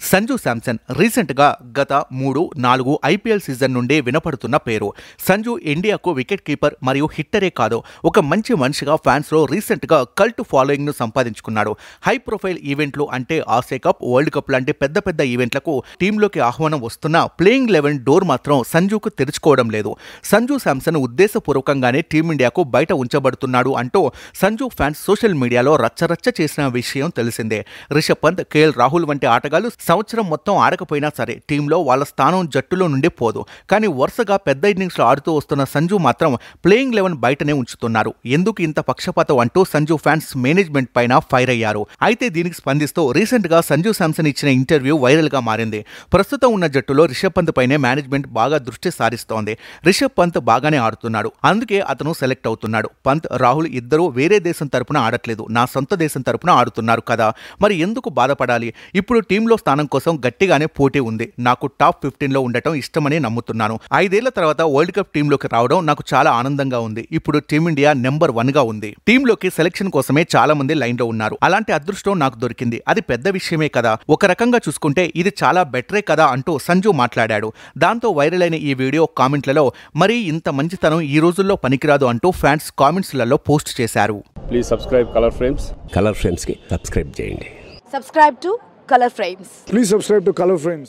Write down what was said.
Sanju Samson రీసెంట్గా గత మూడు నాలుగు ఐపీఎల్ సీజన్ నుండి వినపడుతున్న పేరు. సంజు ఇండియాకు వికెట్ కీపర్ మరియు హిట్టరే కాదు ఒక మంచి మనిషిగా ఫ్యాన్స్లో రీసెంట్గా కల్ట్ ఫాలోయింగ్ను సంపాదించుకున్నాడు. హై ప్రొఫైల్ ఈవెంట్లు అంటే ఆసే కప్ వరల్డ్ కప్ లాంటి పెద్ద పెద్ద ఈవెంట్లకు టీంలోకి ఆహ్వానం వస్తున్న ప్లేయింగ్ లెవెన్ డోర్ మాత్రం సంజుకు తెరుచుకోవడం లేదు. సంజు శాంసన్ ఉద్దేశపూర్వకంగానే టీమిండియాకు బయట ఉంచబడుతున్నాడు అంటూ సంజు ఫ్యాన్స్ సోషల్ మీడియాలో రచ్చరచ్చ చేసిన విషయం తెలిసిందే. రిషబ్ పంత్ కేఎల్ రాహుల్ వంటి ఆటగాళ్ళు సంవత్సరం మొత్తం ఆడకపోయినా సరే టీంలో వాళ్ళ స్థానం జట్టులో నుండి పోదు. కానీ వరుసగా పెద్ద ఇన్నింగ్స్లో ఆడుతూ వస్తున్న సంజు మాత్రం ప్లేయింగ్ లెవెన్ బయటనే ఉంచుతున్నారు. ఎందుకు ఇంత పక్షపాతం అంటూ సంజు ఫ్యాన్స్ మేనేజ్మెంట్ పైన ఫైర్ అయ్యారు. అయితే దీనికి స్పందిస్తూ రీసెంట్గా సంజు శాంసన్ ఇచ్చిన ఇంటర్వ్యూ వైరల్గా మారింది. ప్రస్తుతం ఉన్న జట్టులో రిషబ్ పంత్ పైనే మేనేజ్మెంట్ బాగా దృష్టి సారిస్తోంది. రిషబ్ పంత్ బాగానే ఆడుతున్నాడు. అందుకే అతను సెలెక్ట్ అవుతున్నాడు. పంత్ రాహుల్ ఇద్దరూ వేరే దేశం తరపున ఆడట్లేదు. నా సొంత దేశం తరపున ఆడుతున్నారు కదా. మరి ఎందుకు బాధపడాలి? ఇప్పుడు టీంలో స్థానం కోసం గట్టిగానే పోటీ ఉంది. నాకు టాప్ ఫిఫ్టీన్లో ఉండటం ఇష్టమని నమ్ముతున్నాను. ఐదేళ్ళ తర్వాత వరల్డ్ కప్ టీంలోకి రావడం నాకు చాలా ఆనందంగా ఉంది. ఇప్పుడు టీమిండియా నెంబర్ వన్గా ఉంది. టీంలోకి సెలక్షన్ కోసమే చాలా మంది లైన్లో ఉన్నారు. అలాంటి అదృష్టం నాకు దొరికింది. అది పెద్ద విషయమే కదా. ఒక రకంగా చూసుకుంటే ఇది చాలా బెటరే కదా అంటూ సంజు మాట్లాడాడు. దాంతో వైరల్ అయిన ఈ వీడియో కామెంట్లలో మరీ ఇంత మంచితనం ఈ రోజుల్లో పనికిరాదు అంటూ ఫ్యాన్స్ కామెంట్స్లలో పోస్ట్ చేశారు. Please subscribe Color Frames Color ఫ్రేమ్స్కి subscribe చేయండి. Subscribe to Color Frames. Please subscribe to Color Frames.